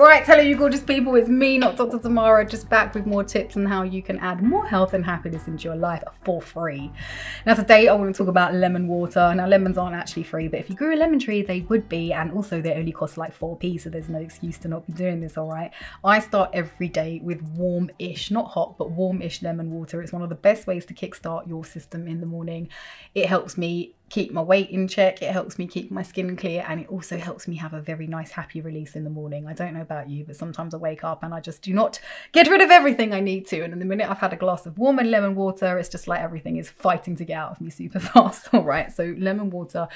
Right, hello you gorgeous people, it's me, not Dr. Tamara, just back with more tips on how you can add more health and happiness into your life for free. Now today I want to talk about lemon water. Now lemons aren't actually free, but if you grew a lemon tree, they would be, and also they only cost like 4p, so there's no excuse to not be doing this, alright? I start every day with warm-ish, not hot, but warm-ish lemon water. It's one of the best ways to kickstart your system in the morning. It helps me keep my weight in check, it helps me keep my skin clear, and it also helps me have a very nice happy release in the morning. I don't know about you, but sometimes I wake up and I just do not get rid of everything I need to. And in the minute I've had a glass of warm and lemon water, it's just like everything is fighting to get out of me super fast. All right, so lemon water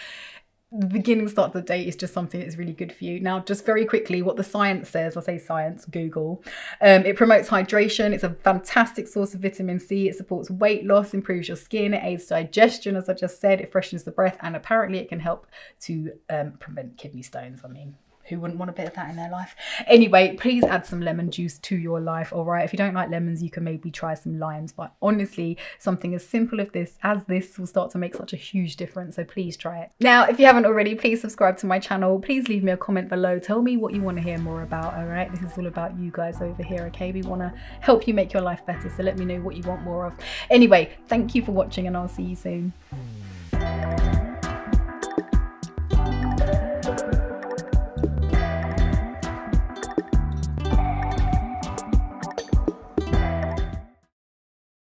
the beginning start of the day is just something that's really good for you. Now, just very quickly, what the science says, I say science, Google. Um, it promotes hydration. It's a fantastic source of vitamin C. It supports weight loss, improves your skin, it aids digestion, as I just said, it freshens the breath, and apparently it can help to um, prevent kidney stones. I mean, who wouldn't want a bit of that in their life? Anyway, please add some lemon juice to your life, all right? If you don't like lemons, you can maybe try some limes. But honestly, something as simple as this, as this will start to make such a huge difference. So please try it. Now, if you haven't already, please subscribe to my channel. Please leave me a comment below. Tell me what you want to hear more about, all right? This is all about you guys over here, okay? We want to help you make your life better. So let me know what you want more of. Anyway, thank you for watching and I'll see you soon.